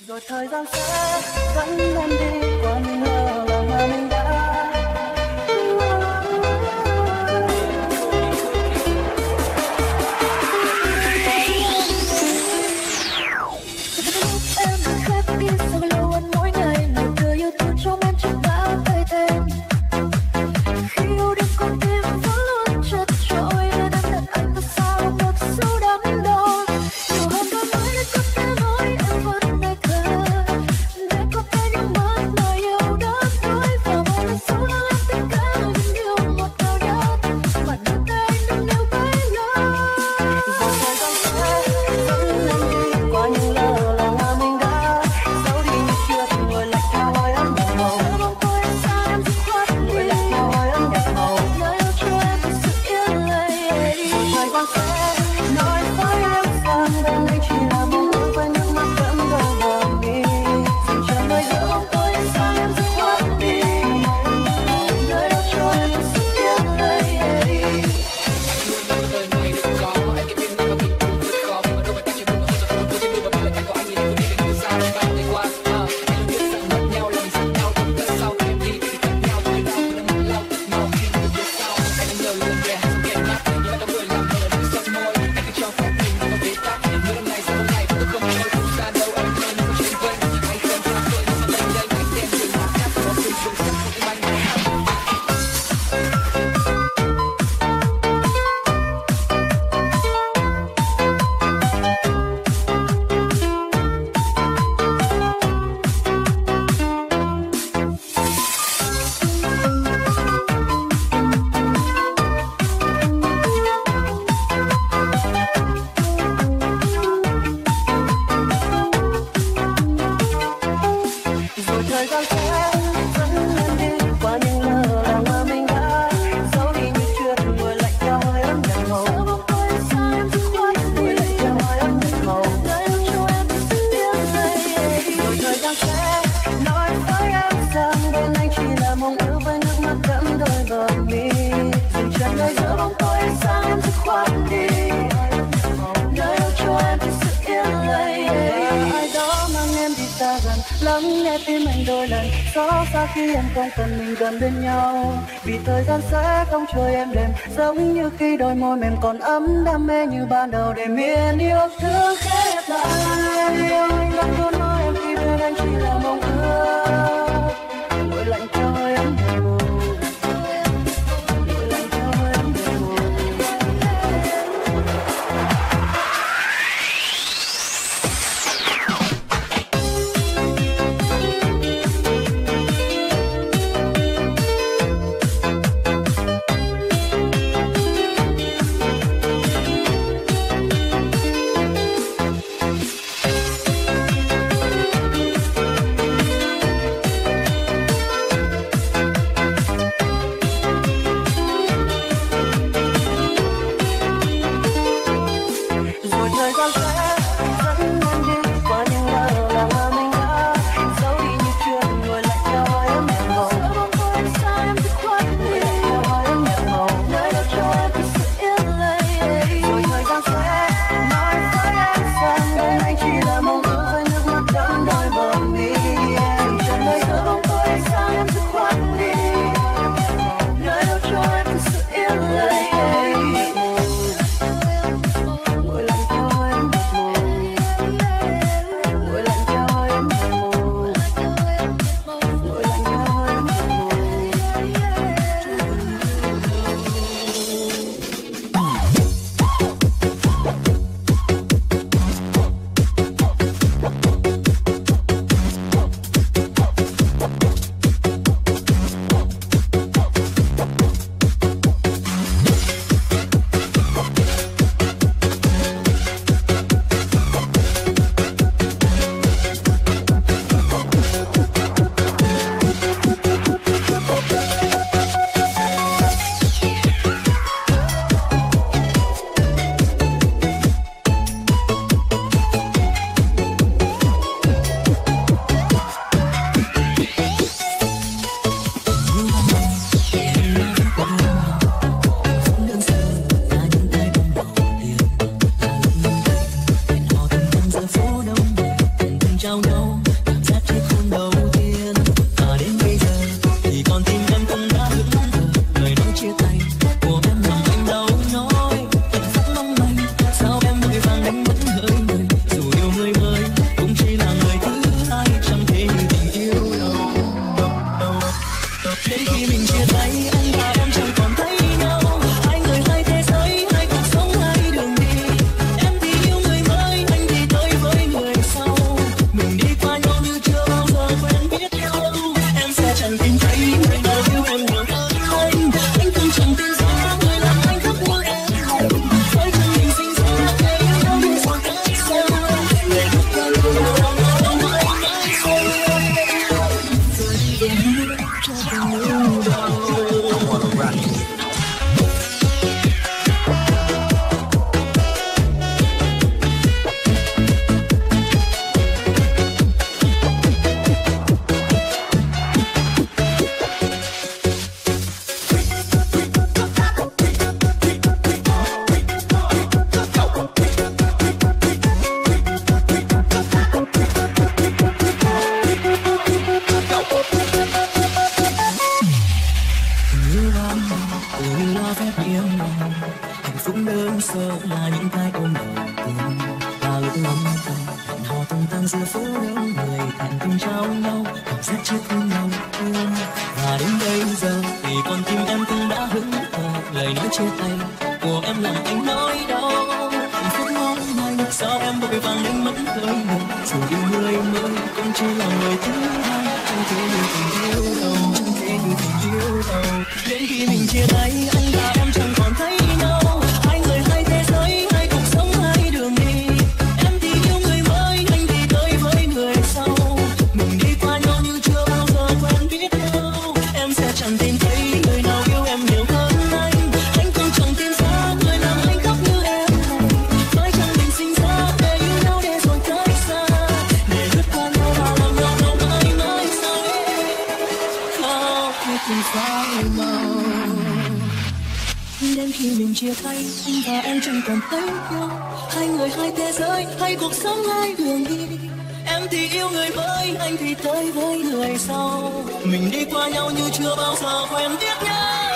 rồi thời gian sẽ dẫn em đi qua mình lắng nghe tim anh đôi lần. Xa xa khi em không cần mình gần bên nhau. Vì thời gian sẽ không chơi em đêm, giống như khi đôi môi mềm còn ấm đam mê như ban đầu để miền yêu thương khép lại. Anh luôn nói em khi bên anh chỉ là mong ước. I wanna rock vét yên lòng hạnh phúc đơn sơ là những cái ôm đầu tiên ta lúc lắm tay hẹn hò tung tăng giữa phố đông người thành cùng trao nhau. Cảm giác chưa thương nhau thương và đến bây giờ thì con tim em cũng đã hững hờ lời nói chia tay của em làm anh nỗi đau. Hạnh phúc mong manh, sao em vội vàng đến mất hơi người dù yêu người mới cũng chỉ là người thứ hai. Trong thế giới tình yêu mình xa màu. Đêm khi mình chia tay, anh và em chẳng còn thấy nhau. Hai người hai thế giới, hai cuộc sống hai đường đi. Em thì yêu người mới, anh thì tới với người sau. Mình đi qua nhau như chưa bao giờ quen biết nhau.